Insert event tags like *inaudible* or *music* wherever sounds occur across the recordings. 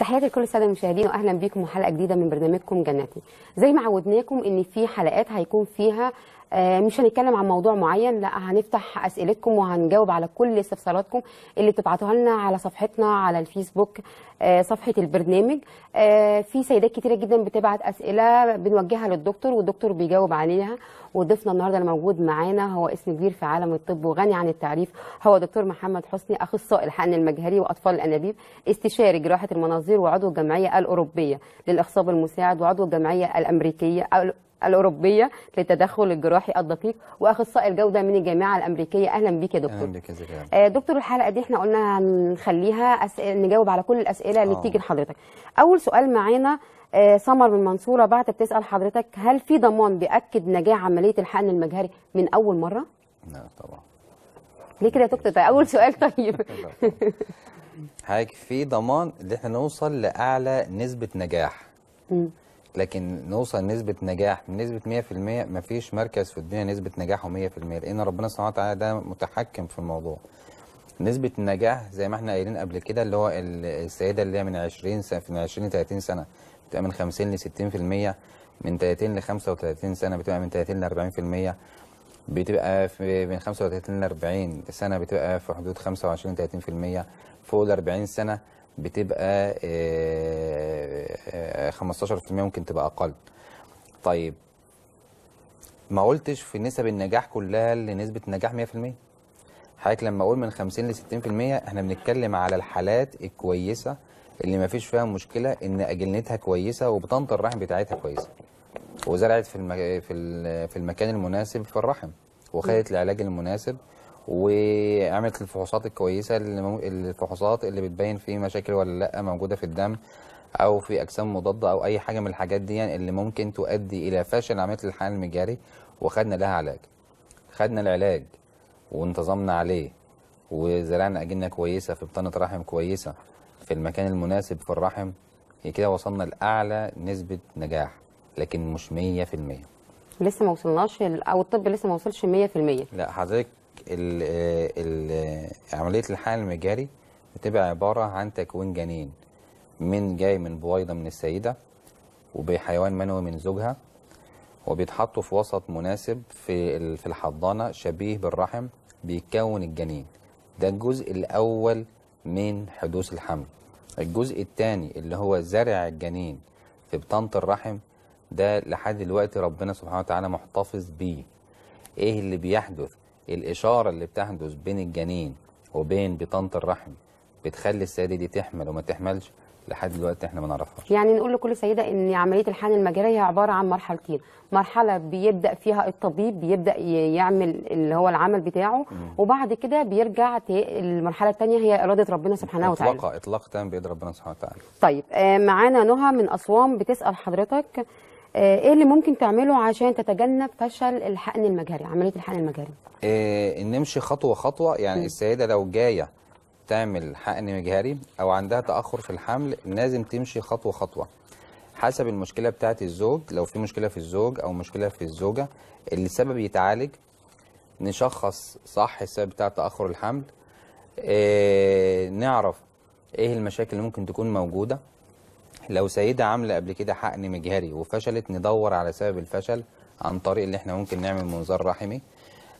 تحياتي لكل السادة المشاهدين واهلا بيكم وحلقة جديدة من برنامجكم جناتي. زي ما عودناكم إن في حلقات هيكون فيها مش هنتكلم عن موضوع معين لا هنفتح أسئلتكم وهنجاوب على كل استفساراتكم اللي بتبعتوها لنا على صفحتنا على الفيسبوك آه، صفحة البرنامج. آه، في سيدات كتيرة جدا بتبعت أسئلة بنوجهها للدكتور والدكتور بيجاوب عليها. وضيفنا النهارده اللي موجود معانا هو اسم كبير في عالم الطب وغني عن التعريف هو دكتور محمد حسني أخصائي الحقن المجهري وأطفال الأنابيب استشاري جراحة المناظير وعضو الجمعية الأوروبية للاخصاب المساعد وعضو الجمعية الأمريكية الأوروبية للتدخل الجراحي الدقيق وأخصائي الجودة من الجامعة الأمريكية. أهلا بيك يا دكتور. أهلا بك يا آه، دكتور الحلقة دي إحنا قلنا هنخليها أسئلة نجاوب على كل الأسئلة اللي آه. بتيجي لحضرتك. أول سؤال معانا آه، سمر من المنصوره بعد بتسأل حضرتك هل في ضمان بيأكد نجاح عملية الحقن المجهري من أول مرة؟ لا طبعا. ليه كده يا دكتور؟ طيب أول سؤال طيب. *laughs* حضرتك في ضمان إن إحنا نوصل لأعلى نسبة نجاح. لكن نوصل نسبة نجاح نسبة 100% مفيش مركز في الدنيا نسبة نجاحه 100% لأن ربنا سبحانه وتعالى ده متحكم في الموضوع. نسبة النجاح زي ما إحنا قايلين قبل كده اللي هو ال- السيدة اللي هي من 20 سنة من 20 ل 30 سنة بتبقى من 50 ل 60% من 30 ل 35 سنة بتبقى من 30 ل 40% بتبقى في من 35 ل 40 سنة بتبقى في حدود 25 30% فوق ال 40 سنة بتبقى آه، آه، 15% ممكن تبقى أقل. طيب ما قلتش في نسب النجاح كلها لنسبة نجاح 100%. حضرتك لما أقول من 50 ل 60% إحنا بنتكلم على الحالات الكويسة اللي ما فيش فيها مشكلة إن اجنتها كويسة وبطانه الرحم بتاعتها كويسة وزرعت في المك... في ال- في المكان المناسب في الرحم وخدت العلاج المناسب وعملت الفحوصات الكويسة اللي. الفحوصات اللي بتبين في مشاكل ولا لأ موجودة في الدم أو في أجسام مضادة أو أي حاجة من الحاجات دي يعني اللي ممكن تؤدي إلى فشل عملية الحقن المجاري وخدنا لها علاج خدنا العلاج وانتظمنا عليه وزرعنا أجنة كويسة في بطانة رحم كويسة في المكان المناسب في الرحم هي كده وصلنا لأعلى نسبة نجاح لكن مش 100% لسه ما وصلناش أو الطب لسه ما وصلش 100% لا حضرتك ال ال عملية الحقن المجاري بتبقى عبارة عن تكوين جنين. من جاي من بويضة من السيدة وبحيوان منوي من زوجها وبيتحطوا في وسط مناسب في في الحضانة شبيه بالرحم بيكون الجنين. ده الجزء الأول من حدوث الحمل. الجزء الثاني اللي هو زرع الجنين في بطانة الرحم ده لحد دلوقتي ربنا سبحانه وتعالى محتفظ بيه. إيه اللي بيحدث؟ الإشارة اللي بتحدث بين الجنين وبين بطانة الرحم بتخلي السيدة دي تحمل وما تحملش لحد دلوقتي إحنا ما نعرفهاش. يعني نقول لكل سيدة إن عملية الحقن المجهري هي عبارة عن مرحلتين. مرحلة بيبدأ فيها الطبيب بيبدأ يعمل اللي هو العمل بتاعه وبعد كده بيرجع المرحلة الثانية هي إرادة ربنا سبحانه وتعالى. اطلاق اطلاق تام بيد ربنا سبحانه وتعالى. طيب آه، معانا نهى من اسوان بتسأل حضرتك إيه اللي ممكن تعمله عشان تتجنب فشل الحقن المجهري عملية الحقن المجهري؟ إيه نمشي خطوة خطوة. يعني السيدة لو جاية تعمل حقن مجهري أو عندها تأخر في الحمل لازم تمشي خطوة خطوة. حسب المشكلة بتاعه الزوج لو في مشكلة في الزوج أو مشكلة في الزوجة اللي السبب يتعالج نشخص صح السبب بتاع تأخر الحمل إيه نعرف إيه المشاكل اللي ممكن تكون موجودة. لو سيدة عاملة قبل كده حقن مجهري وفشلت ندور على سبب الفشل عن طريق اللي إحنا ممكن نعمل منظار رحمي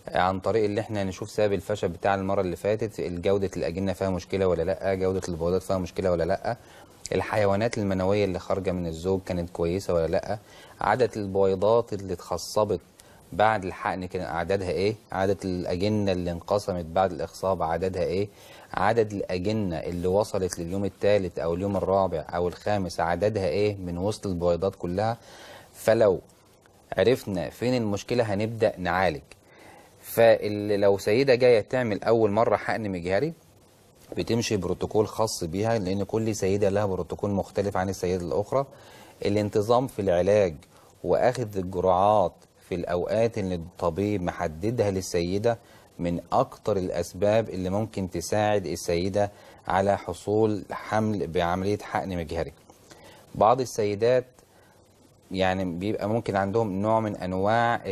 عن طريق اللي إحنا نشوف سبب الفشل بتاع المرة اللي فاتت جودة الأجنة فيها مشكلة ولا لأ جودة البويضات فيها مشكلة ولا لأ الحيوانات المنوية اللي خارجة من الزوج كانت كويسة ولا لأ عدد البويضات اللي اتخصبت بعد الحقن كان أعدادها إيه؟ عدد الأجنة اللي انقسمت بعد الإخصاب عددها إيه؟ عدد الأجنة اللي وصلت لليوم الثالث أو اليوم الرابع أو الخامس عددها إيه؟ من وسط البويضات كلها. فلو عرفنا فين المشكلة هنبدأ نعالج. فلو سيدة جاية تعمل أول مرة حقن مجهري بتمشي بروتوكول خاص بيها لأن كل سيدة لها بروتوكول مختلف عن السيدة الأخرى. الانتظام في العلاج وأخذ الجرعات في الأوقات اللي الطبيب محددها للسيدة من أكتر الأسباب اللي ممكن تساعد السيدة على حصول حمل بعملية حقن مجهري. بعض السيدات يعني بيبقى ممكن عندهم نوع من أنواع ال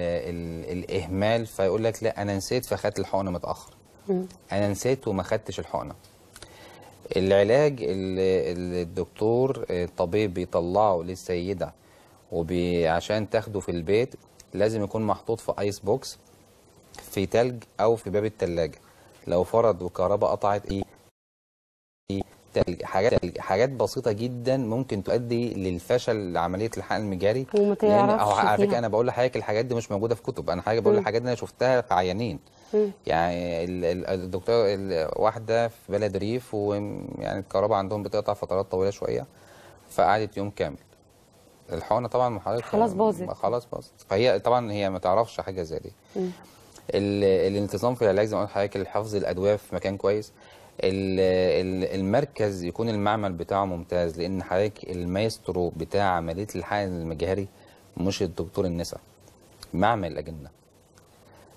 ال الإهمال فيقول لك لا أنا نسيت فخدت الحقنة متأخر. أنا نسيت وما خدتش الحقنة. العلاج اللي الدكتور الطبيب بيطلعه للسيدة وبي عشان تاخده في البيت لازم يكون محطوط في ice box في تلج أو في باب التلاجة لو فرض وكهرباء قطعت إيه؟ تلج حاجات تلج حاجات بسيطة جدا ممكن تؤدي للفشل لعملية الحقن المجهري وما تعرفش على فكرة فيها. أنا بقول لحضرتك الحاجات دي مش موجودة في كتب أنا حاجة بقول. لحضرتك أنا شفتها في عيانين. يعني ال- ال- الدكتور ال- واحدة في بلد ريف ويعني الكهرباء عندهم بتقطع فترات طويلة شوية فقعدت يوم كامل الحقنة طبعا حضرتك خلاص باظت. خلاص باظت. فهي طبعا هي ما تعرفش حاجة زي دي. الانتظام في العلاج زي ما قلت لحضرتك الحفظ الأدوية في مكان كويس. ال- ال- المركز يكون المعمل بتاعه ممتاز لأن حضرتك المايسترو بتاع عملية الحقن المجهري مش الدكتور النساء معمل الأجنة.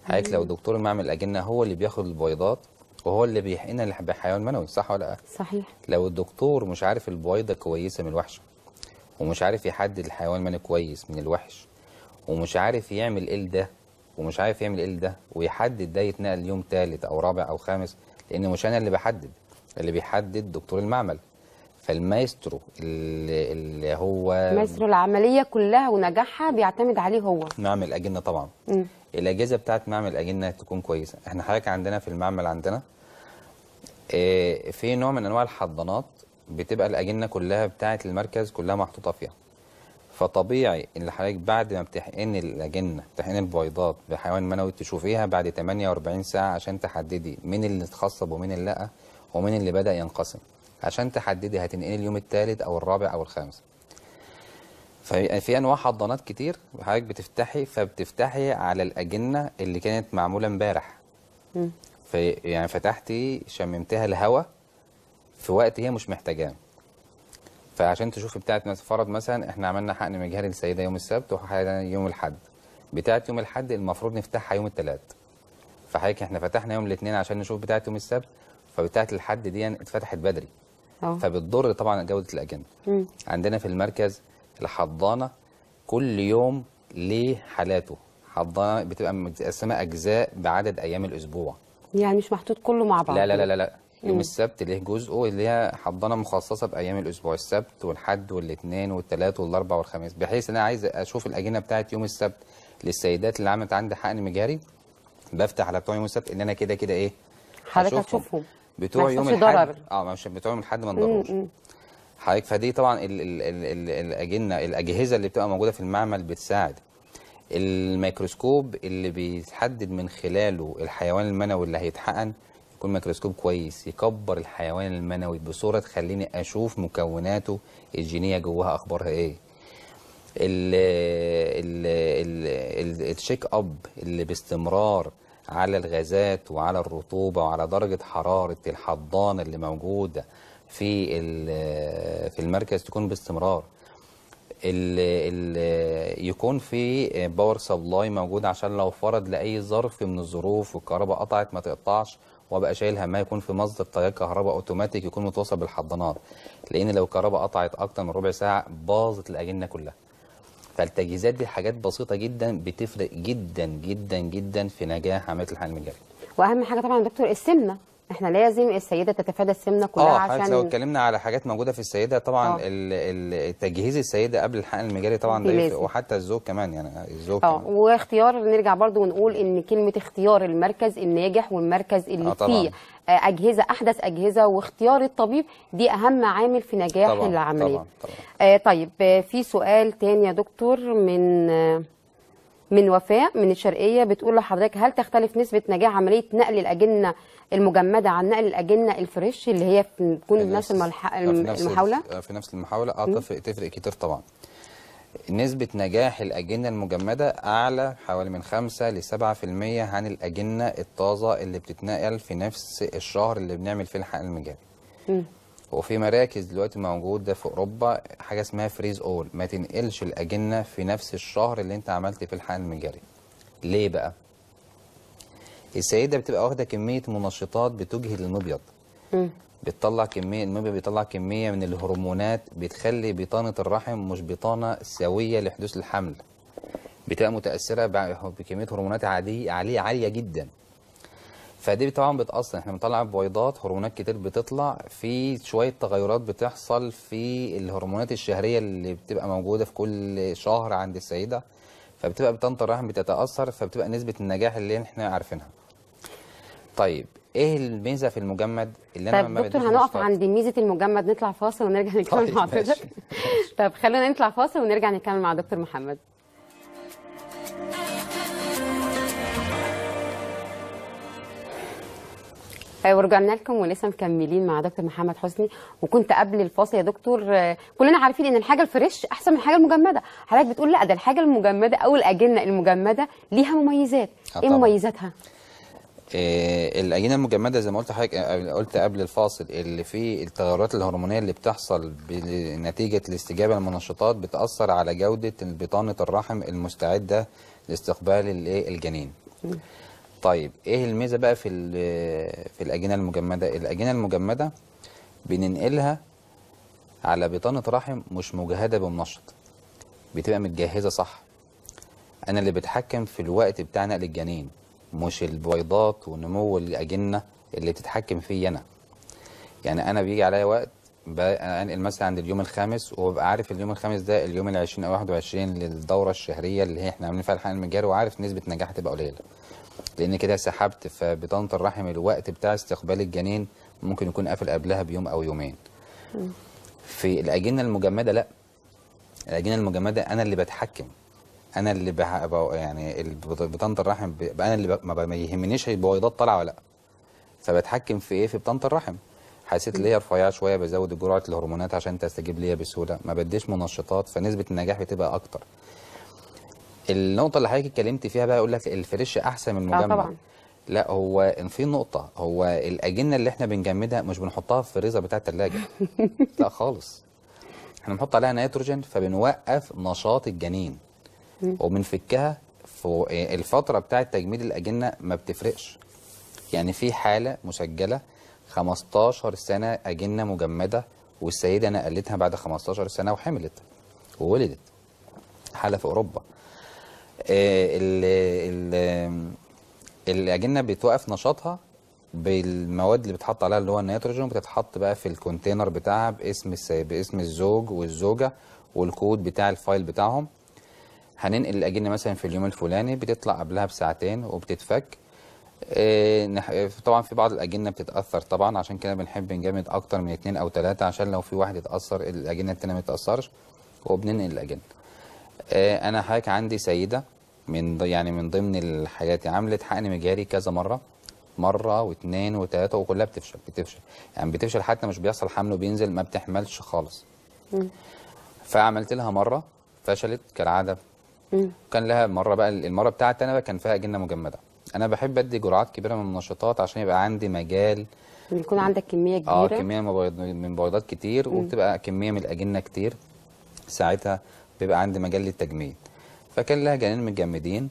حضرتك لو دكتور معمل الاجنه هو اللي بياخد البويضات وهو اللي بيحقنها بحيوان منوي صح ولا لأ؟ صحيح. لو الدكتور مش عارف البويضه كويسة من الوحشة ومش عارف يحدد الحيوان المنوي كويس من الوحش ومش عارف يعمل إيه ده ومش عارف يعمل إيه ده ويحدد ده يتنقل يوم ثالث أو رابع أو خامس لأن مش أنا اللي بحدد اللي بيحدد دكتور المعمل. فالمايسترو اللي, اللي هو مايسترو العملية كلها ونجاحها بيعتمد عليه هو. معمل اجنه طبعا. مم. الأجهزة بتاعت معمل الأجنة تكون كويسة. إحنا حضرتك عندنا في المعمل عندنا آه، في نوع من أنواع الحضانات بتبقى الأجنة كلها بتاعت المركز كلها محطوطة فيها. فطبيعي إن حضرتك بعد ما بتحقن الأجنة بتحقن البويضات بحيوان منوي تشوفيها بعد 48 ساعة عشان تحددي مين اللي اتخصب ومين اللي لأ ومين اللي بدأ ينقسم. عشان تحددي هتنقلي اليوم الثالث أو الرابع أو الخامس. ففي أنواع حضانات كتير حضرتك بتفتحي فبتفتحي على الأجنة اللي كانت معمولة امبارح. في يعني فتحتي شممتها الهواء في وقت هي مش محتاجاه. فعشان تشوفي بتاعت فرض مثلا إحنا عملنا حقن مجهري للسيدة يوم السبت وحقن يوم الأحد. بتاعت يوم الأحد المفروض نفتحها يوم الثلاث فحضرتك إحنا فتحنا يوم الاثنين عشان نشوف بتاعت يوم السبت فبتاعت الحد دي اتفتحت بدري. آه فبتضر طبعا جودة الاجنه مم. عندنا في المركز الحضانة كل يوم ليه حالاته. حضانة بتبقى متقسمة أجزاء بعدد أيام الأسبوع. يعني مش محطوط كله مع بعض؟ لا لا لا لا, لا. يوم. السبت ليه جزءه اللي هي حضانة مخصصة بأيام الأسبوع السبت والحد والاثنين والثلاث والأربع والخميس بحيث إن أنا عايز أشوف الأجنة بتاعت يوم السبت للسيدات اللي عملت عندي حقن مجهري بفتح على بتوع يوم السبت إن أنا كده كده إيه حضرتك. هتشوفهم بتوع يوم الحد. آه مش بتوع يوم الحد ما اتضروش. حضرتك فدي طبعا ال ال ال ال الأجنة الأجهزة اللي بتبقى موجودة في المعمل بتساعد الميكروسكوب اللي بيتحدد من خلاله الحيوان المنوي اللي هيتحقن يكون ميكروسكوب كويس يكبر الحيوان المنوي بصورة تخليني أشوف مكوناته الجينية جواها أخبارها إيه. ال ال ال ال check up اللي باستمرار على الغازات وعلى الرطوبة وعلى درجة حرارة الحضانة اللي موجودة في في المركز تكون باستمرار. ال ال يكون في power supply موجود عشان لو فرض لأي ظرف من الظروف والكهرباء قطعت ما تقطعش وأبقى شايل همها يكون في مصدر تيار كهرباء أوتوماتيك يكون متوصل بالحضانات لأن لو الكهرباء قطعت أكتر من ربع ساعة باظت الاجنه كلها. فالتجهيزات دي حاجات بسيطة جدا بتفرق جدا جدا جدا في نجاح عملية الحقن المجاري وأهم حاجة طبعا يا دكتور السمنة. إحنا لازم السيدة تتفادى السمنة كلها آه حضرتك لو عشان اتكلمنا على حاجات موجودة في السيدة طبعا آه. ال- تجهيز السيدة قبل الحقن المجاري طبعا ده. يفرق وحتى الزوج كمان يعني الزوج آه. واختيار نرجع برضو ونقول إن كلمة اختيار المركز الناجح والمركز اللي آه طبعاً. فيه آه، أجهزة أحدث أجهزة واختيار الطبيب دي أهم عامل في نجاح طبعا العملية طبعا طبعا آه طيب آه في سؤال تاني يا دكتور من آه من وفاء من الشرقية بتقول لحضرتك هل تختلف نسبة نجاح عملية نقل الأجنة المجمدة عن نقل الأجنة الفريش اللي هي في- بتكون نفس الملح... في نفس المحاولة؟ في نفس المحاولة. آه تفرق تفرق كتير طبعا. نسبة نجاح الأجنة المجمدة أعلى حوالي من 5 ل 7% عن الأجنة الطازة اللي بتتنقل في نفس الشهر اللي بنعمل فيه الحقن المجاري. وفي مراكز دلوقتي موجودة في أوروبا حاجة اسمها فريز أول ما تنقلش الأجنة في نفس الشهر اللي أنت عملت فيه الحقن المجاري. ليه بقى؟ السيدة بتبقى واخدة كمية منشطات بتجهد المبيض. بتطلع كمية المبيض بيطلع كمية من الهرمونات بتخلي بطانة الرحم مش بطانة سوية لحدوث الحمل بتبقى متأثرة بع- بكمية هرمونات عادية عالية عالية جدا فدي طبعا بتأثر. إحنا بنطلع بويضات هرمونات كتير بتطلع. في شوية تغيرات بتحصل في الهرمونات الشهرية اللي بتبقى موجودة في كل شهر عند السيدة فبتبقى بطانه الرحم بتتأثر فبتبقى نسبة النجاح اللي إحنا عارفينها. طيب إيه الميزة في المجمد اللي أنا طيب ما دكتور هنقف؟ عند ميزة المجمد نطلع فاصل ونرجع نتكلم طيب، مع. حضرتك. طيب خلينا نطلع فاصل ونرجع نتكلم مع دكتور محمد. ورجعنا لكم ولسه مكملين مع دكتور محمد حسني وكنت قبل الفاصل يا دكتور آه، كلنا عارفين إن الحاجة الفريش أحسن من الحاجة المجمدة حضرتك بتقول لا ده الحاجة المجمدة أو الأجنة المجمدة ليها مميزات آه، إيه. مميزاتها آه، الأجنة المجمدة زي ما قلت حضرتك آه، قلت قبل الفاصل اللي فيه التغيرات الهرمونية اللي بتحصل بنتيجة الاستجابة للمنشطات بتأثر على جودة بطانة الرحم المستعدة لاستقبال الإيه؟ الجنين. طيب إيه الميزة بقى في ال- في الأجنة المجمدة؟ الأجنة المجمدة بننقلها على بطانة رحم مش مجهدة بمنشط. بتبقى متجهزة صح. أنا اللي بتحكم في الوقت بتاع نقل الجنين مش البويضات ونمو الأجنة اللي تتحكم فيه أنا يعني أنا بيجي عليا وقت أنقل مثلا عند اليوم الخامس وببقى عارف اليوم الخامس ده اليوم ال 20 أو 21 للدورة الشهرية اللي هي إحنا عاملين فيها الحقن المجاري وعارف نسبة نجاح هتبقى قليلة لأن كده سحبت في بطانه الرحم الوقت بتاع استقبال الجنين ممكن يكون قافل قبلها بيوم أو يومين. في الأجنة المجمدة لأ. الأجنة المجمدة أنا اللي بتحكم. أنا اللي بح... يعني بطانه الرحم ب... أنا اللي ب... ما, ب... ما يهمنيش البويضات طالعة ولا لأ. فبتحكم في إيه؟ في بطانه الرحم. حسيت ان هي رفيعة شوية بزود جرعة الهرمونات عشان تستجيب ليا بسهولة. ما بديش منشطات فنسبة النجاح بتبقى أكتر. النقطة اللي حضرتك اتكلمت فيها بقى أقول لك الفريش أحسن من آه المجمد. طبعا. لا هو في نقطة هو الأجنة اللي إحنا بنجمدها مش بنحطها في الفريزر بتاع التلاجة. *laughs* لا خالص. إحنا بنحط عليها نيتروجين فبنوقف نشاط الجنين. وبنفكها في الفترة بتاعة تجميد الأجنة ما بتفرقش. يعني في حالة مسجلة 15 سنة أجنة مجمدة والسيدة نقلتها بعد 15 سنة وحملت وولدت. حالة في أوروبا. آه، ال ال الأجنة بتوقف نشاطها بالمواد اللي بتحط عليها اللي هو النيتروجين بتتحط بقى في ال container بتاعها باسم. باسم الزوج والزوجة والكود بتاع ال file بتاعهم. هننقل الأجنة مثلا في اليوم الفلاني بتطلع قبلها بساعتين وبتتفك. آه، طبعا في بعض الأجنة بتتأثر طبعا عشان كده بنحب نجمد أكتر من اتنين أو تلاتة عشان لو في واحد اتأثر الأجنة التانية ما تتأثرش وبننقل الأجنة. آه، أنا حضرتك عندي سيدة. من يعني من ضمن الحاجات عملت حقن مجاري كذا مرة مرة واثنين وثلاثه وكلها بتفشل بتفشل. يعني بتفشل حتى مش بيحصل حمل وبينزل ما بتحملش خالص. فعملت لها مرة فشلت كالعادة. كان لها مرة بقى المرة بتاعتي أنا بقى كان فيها أجنة مجمدة. أنا بحب أدي جرعات كبيرة من المنشطات عشان يبقى عندي مجال. يكون عندك كمية كبيرة؟ آه كمية من بيض- من بيضات كتير وبتبقى كمية من الأجنة كتير. ساعتها بيبقى عندي مجال للتجميد. فكان لها جنين متجمدين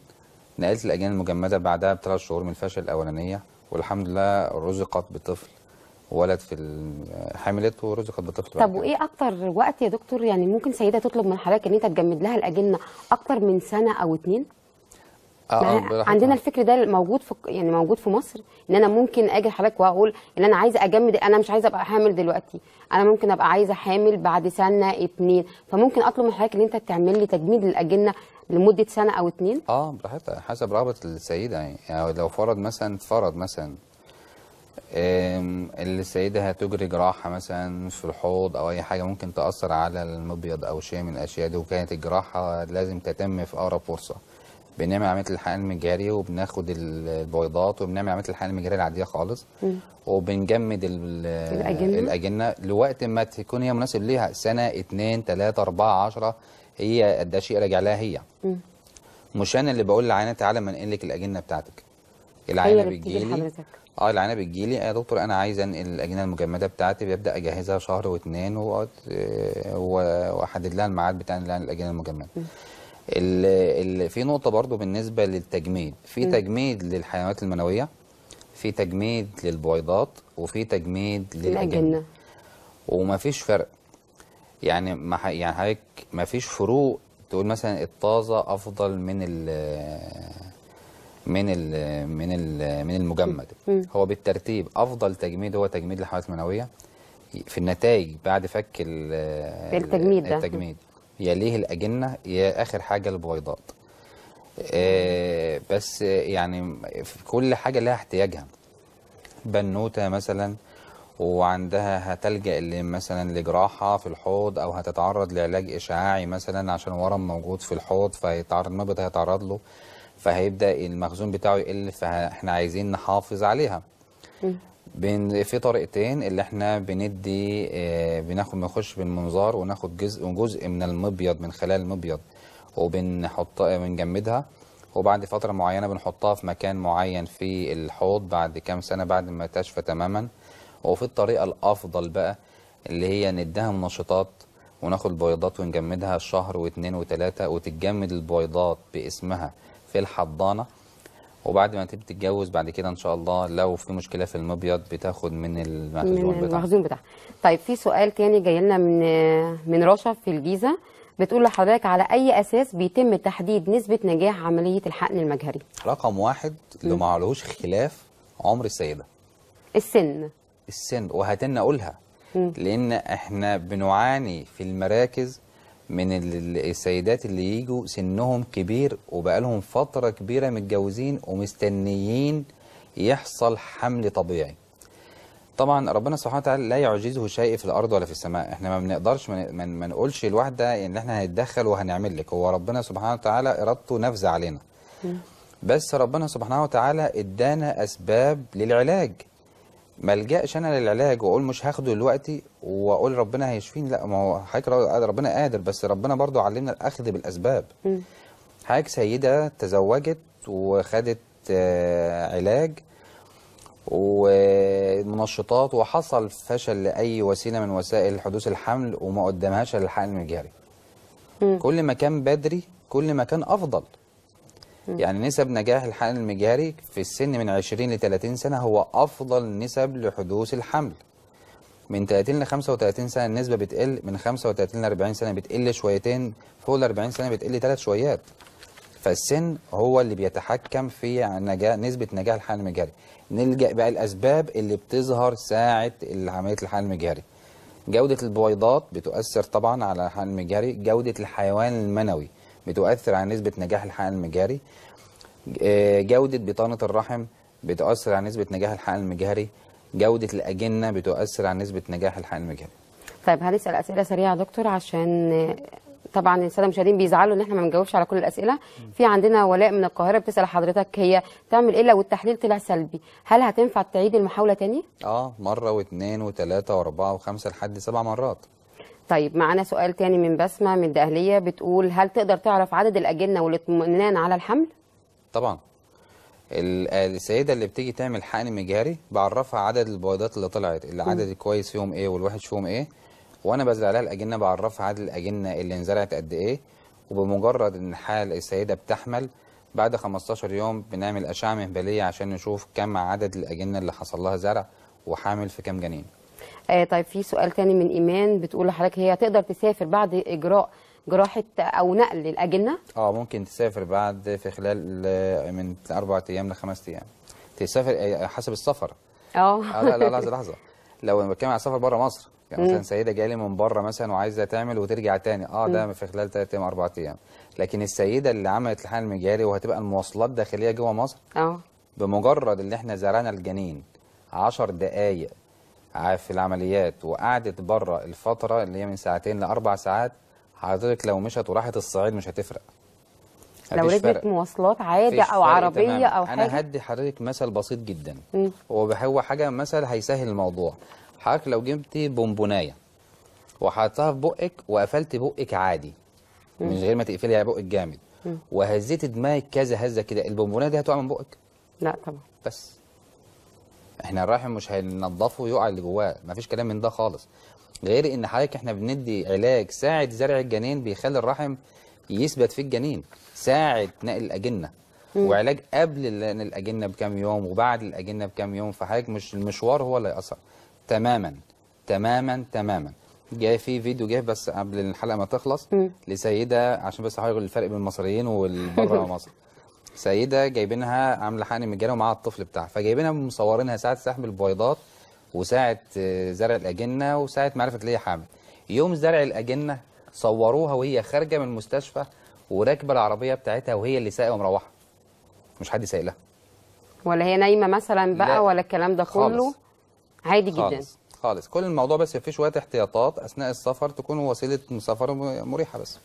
نقلت الاجنه المجمدة بعدها بثلاث شهور من الفشل الأولانية والحمد لله رزقت بطفل ولد في حملت ورزقت بطفل طب. وإيه أكتر وقت يا دكتور يعني ممكن سيدة تطلب من حضرتك إن أنت تجمد لها الاجنه أكتر من سنة أو اتنين آه آه مع- براحتها. عندنا الفكر ده موجود في يعني موجود في مصر إن أنا ممكن أجي لحضرتك وأقول إن أنا عايزة أجمد أنا مش عايزة أبقى حامل دلوقتي أنا ممكن أبقى عايزة حامل بعد سنة اتنين فممكن أطلب من حضرتك إن أنت تعمل لي تجميد للاجنه لمدة سنة أو اتنين؟ آه براحتها حسب رغبة السيدة يعني, يعني لو فرض مثلا فرض مثلا آم، السيدة هتجري جراحة مثلا في الحوض أو أي حاجة ممكن تأثر على المبيض أو شيء من الأشياء دي. وكانت الجراحة لازم تتم في أقرب فرصة. بنعمل عملية الحقن المجاري وبناخد ال- البويضات وبنعمل عملية الحقن المجاري العادية خالص. وبنجمد ال- الأجنة؟ الأجنة لوقت ما تكون هي مناسب ليها. سنة اتنين تلاتة أربعة عشرة هي ده شيء راجع لها هي. مش أنا اللي بقول للعينه تعالى ما انقل لك الأجنة بتاعتك. العينة بتجيلي. آه العينة بتجيلي. يا دكتور أنا عايز أنقل الأجنة المجمدة بتاعتي. ببدا أجهزها شهر واثنين وأقعد آه، وأحدد لها الميعاد بتاع الأجنة المجمدة. ال ال في نقطة برضو بالنسبة للتجميد. في تجميد للحيوانات المنوية في تجميد للبويضات وفي تجميد للأجنة. الاجنه وما فيش فرق. يعني ما ح- يعني حضرتك ما فيش فروق تقول مثلا الطازة أفضل من ال من ال من ال من المجمد. هو بالترتيب أفضل تجميد هو تجميد الحملات المنوية. في النتائج بعد فك ال- التجميد ده. التجميد. يليه الأجنة يا آخر حاجة البويضات آه، بس يعني في كل حاجة لها احتياجها. بنوتة مثلا وعندها هتلجأ مثلا لجراحة في الحوض أو هتتعرض لعلاج إشعاعي مثلا عشان ورم موجود في الحوض فهيتعرض المبيض هيتعرض له فهيبدأ المخزون بتاعه يقل فاحنا عايزين نحافظ عليها. بن في طريقتين اللي إحنا بندي آه، بناخد بنخش بالمنظار وناخد جزء جزء من المبيض من خلال المبيض وبنحطها بنجمدها. وبعد فترة معينة بنحطها في مكان معين في الحوض بعد كام سنة بعد ما تشفى تماما. وفي الطريقة الأفضل بقى اللي هي نديها منشطات وناخد البيضات ونجمدها شهر واثنين وثلاثة وتتجمد البيضات باسمها في الحضانة. وبعد ما تتجوز بعد كده إن شاء الله لو في مشكلة في المبيض بتاخد من المخزون من بتاعها. المخزون بتاعها. طيب في سؤال تاني جاي لنا من من رشا في الجيزة. بتقول لحضرتك على أي أساس بيتم تحديد نسبة نجاح عملية الحقن المجهري؟ رقم واحد اللي ما عليهوش خلاف عمر السيدة. السن. السن وهتن أقولها. لأن إحنا بنعاني في المراكز من ال- السيدات اللي يجوا سنهم كبير وبقالهم فترة كبيرة متجوزين ومستنيين يحصل حمل طبيعي. طبعا ربنا سبحانه وتعالى لا يعجزه شيء في الأرض ولا في السماء. إحنا ما بنقدرش ما نقولش الواحده إن إحنا هنتدخل وهنعمل لك. هو ربنا سبحانه وتعالى إرادته نافذة علينا. بس ربنا سبحانه وتعالى إدانا أسباب للعلاج. ما الجاش أنا للعلاج وأقول مش هاخده دلوقتي وأقول ربنا هيشفيني لا ما هو حضرتك ربنا قادر بس ربنا برضو علمنا الأخذ بالأسباب. حضرتك سيدة تزوجت وخدت آه، علاج ومنشطات وحصل فشل لأي وسيلة من وسائل حدوث الحمل وما قدمهاش للحقن المجهري كل ما كان بدري كل ما كان أفضل. يعني نسب نجاح الحقن المجهري في السن من 20 ل 30 سنة هو أفضل نسب لحدوث الحمل. من 30 ل 35 سنة النسبة بتقل من 35 ل 40 سنة بتقل شويتين فوق ال 40 سنة بتقل ثلاث شويات. فالسن هو اللي بيتحكم في نجاح نسبة نجاح الحقن المجهري نلجأ بقى الاسباب اللي بتظهر ساعة عملية الحقن المجهري جودة البويضات بتؤثر طبعا على الحقن المجهري جودة الحيوان المنوي. بتؤثر على نسبة نجاح الحقن المجهري آه، جودة بطانة الرحم بتؤثر على نسبة نجاح الحقن المجهري جودة الأجنة بتؤثر على نسبة نجاح الحقن المجهري طيب هنسأل أسئلة سريعة يا دكتور عشان آه، طبعا السادة المشاهدين بيزعلوا إن إحنا ما بنجاوبش على كل الأسئلة. في عندنا ولاء من القاهرة بتسأل حضرتك هي تعمل إيه لو التحليل طلع سلبي؟ هل هتنفع تعيد المحاولة تاني؟ آه مرة واثنين وثلاثة وأربعة وخمسة لحد سبع مرات. طيب معانا سؤال تاني من بسمة من الدقهليه بتقول هل تقدر تعرف عدد الأجنة والاطمئنان على الحمل؟ طبعا. ال- السيدة اللي بتيجي تعمل حقن مجهري بعرفها عدد البويضات اللي طلعت العدد الكويس فيهم إيه والوحش فيهم إيه وأنا بزرع لها الأجنة بعرفها عدد الأجنة اللي انزرعت قد إيه وبمجرد إن حال السيدة بتحمل بعد 15 يوم بنعمل أشعة مهبلية عشان نشوف كم عدد الأجنة اللي حصل لها زرع وحامل في كام جنين. آه طيب في سؤال تاني من إيمان بتقول لحضرتك هي تقدر تسافر بعد إجراء جراحة أو نقل الأجنة؟ آه ممكن تسافر بعد في خلال آه، من أربع أيام لخمس أيام. تسافر آه، حسب السفر. آه. آه لا لا لحظة *laughs* لحظة. لو بتكلم على السفر بره مصر يعني مثلا سيدة جاية لي من بره مثلا وعايزة تعمل وترجع تاني آه ده في خلال ثلاث أيام أربع أيام. لكن السيدة اللي عملت الحقن المجاري وهتبقى المواصلات داخليه جوه مصر آه. بمجرد اللي إحنا زرعنا الجنين 10 دقائق في العمليات وقعدت بره الفترة اللي هي من ساعتين لأربع ساعات حضرتك لو مشت وراحت الصعيد مش هتفرق. لو ركبت. مواصلات عادي أو عربية تماماً. أو أنا حاجة. هدي حضرتك مثل بسيط جدا. مم. هو حاجة مثل هيسهل الموضوع. حضرتك لو جبتي بونبوناية وحطها في بقك وقفلت بقك عادي من غير ما تقفلي بقك جامد وهزيت دماغك كذا هزة كده البونبوناية دي هتقع من بقك؟ لا طبعا. بس. إحنا الرحم مش هننضفه يقع اللي جواه. مفيش كلام من ده خالص. غير إن حضرتك إحنا بندي علاج ساعة زرع الجنين بيخلي الرحم يثبت في الجنين ساعة نقل الأجنة. وعلاج قبل الأجنة بكام يوم وبعد الأجنة بكام يوم فحضرتك مش المشوار هو اللي هيأثر. تماما تماما تماما. جاي في فيديو جاي بس قبل الحلقة ما تخلص لسيدة عشان بس حضرتك الفرق بين المصريين والبره مصر *laughs* سيدة جايبينها عاملة حقن مجاري ومعاها الطفل بتاعها. فجايبينها مصورينها ساعة سحب البويضات وساعة آه، زرع الأجنة وساعة معرفة اللي هي حامل. يوم زرع الأجنة صوروها وهي خارجة من المستشفى وراكبة العربية بتاعتها وهي اللي سايقة ومروحة. مش حد سايق لها ولا هي نايمة مثلا بقى لا. ولا الكلام ده كله؟ خالص. عادي جدا. خالص. خالص. كل الموضوع بس في شوية احتياطات أثناء السفر تكون وسيلة سفر مريحة بس.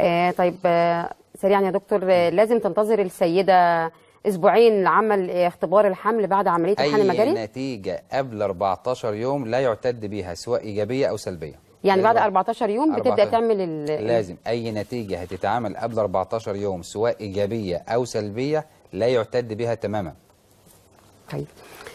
آه طيب آه سريعا يا دكتور لازم تنتظر السيدة أسبوعين لعمل اختبار الحمل بعد عملية أي المجاري نتيجة قبل 14 يوم لا يعتد بيها سواء إيجابية أو سلبية. يعني بعد لازم- 14 يوم بتبدأ 14 تعمل ال... لازم. أي نتيجة هتتعمل قبل 14 يوم سواء إيجابية أو سلبية لا يعتد بها تماما. طيب.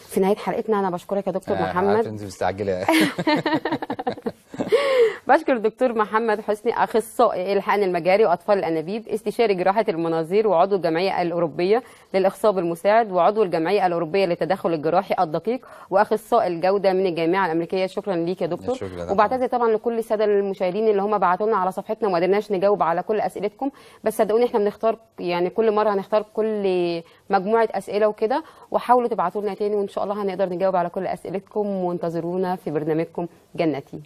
في نهاية حلقتنا أنا بشكرك يا دكتور آه، محمد. إنت مستعجلة. *laughs* *laughs* بشكر الدكتور محمد حسني أخصائي الحقن المجاري وأطفال الأنابيب استشاري جراحة المناظير وعضو الجمعية الأوروبية للإخصاب المساعد وعضو الجمعية الأوروبية للتدخل الجراحي الدقيق وأخصائي الجودة من الجامعة الأمريكية. شكرا ليك يا دكتور. وبعتذر طبعا لكل السادة المشاهدين اللي هم بعتوا لنا على صفحتنا وما قدرناش نجاوب على كل أسئلتكم بس صدقوني إحنا بنختار يعني كل مرة هنختار كل مجموعة أسئلة وكده وحاولوا تبعتوا لنا تاني وإن شاء الله هنقدر نجاوب على كل أسئلتكم وانتظرونا في برنامجكم جنتي.